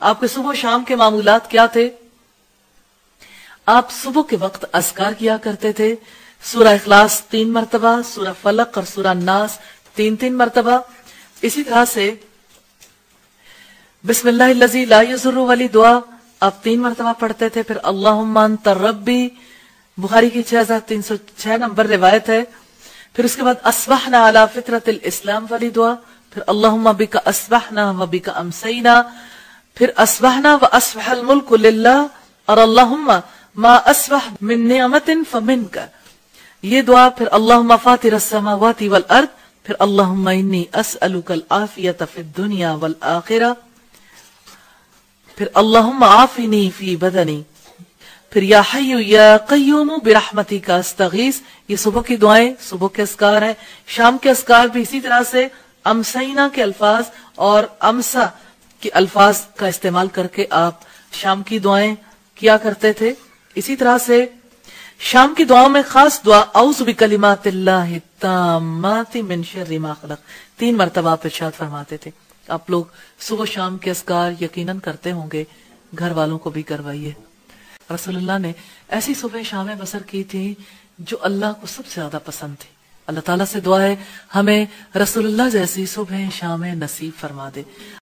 آپ کے صبح و شام کے معمولات کیا تھے؟ آپ صبح کے وقت اسکار کیا کرتے تھے؟ سورہ اخلاص تین مرتبہ، سورہ فلق اور سورہ ناس تین تین مرتبہ۔ اسی طرح سے بسم اللہ اللذی لا یزر والی دعا آپ تین مرتبہ پڑھتے تھے، پھر اللہم انت ربی، بخاری کی چھ ہزار تین سو چھ نمبر روایت ہے۔ پھر اس کے بعد اسبحنا علی فطرت الاسلام والی دعا، پھر اللہم بکا اسبحنا و بکا امسینا پھر اسبحنا و اسبح الملک للہ اور اللہم ما اسبح من نعمت فمنک یہ دعا پھر اللہم فاتر السماوات والارض پھر اللہم انی اسألک العافیت فی الدنیا والآخرہ پھر اللہم عافنی فی بدنی پھر یا حیو یا قیوم برحمتی کا استغیث یہ صبح کی دعائیں، صبح کے اسکار ہیں. شام کے اسکار بھی اسی طرح سے. امسینا کے الفاظ اور امسا کے الفاظ کا استعمال کر کے آپ شام کی دعائیں کیا کرتے تھے؟ اسی طرح سے شام کی دعاؤں میں خاص دعا، اعوذ بکلمات اللہ التامات من شر ما خلق. تین مرتبہ آپ ارشاد فرماتے تھے۔ آپ لوگ صبح شام کے اسکار یقیناً کرتے ہوں گے، گھر والوں کو بھی کروائیے۔ رسول اللہ نے ایسی صبح شامیں بسر کی تھی جو اللہ کو سب سے زیادہ پسند تھی۔ اللہ تعالیٰ سے دعا ہے، ہمیں رسول اللہ جیسی صبح شامیں نصیب فرما دے۔